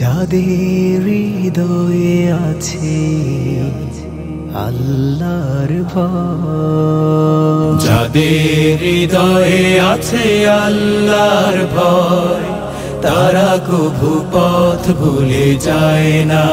যাদের হৃদয়ে আছে আল্লাহর ভয়। যাদের হৃদয়ে আছে আল্লাহর ভয়, তারা কভু পথ ভুলে যায় না।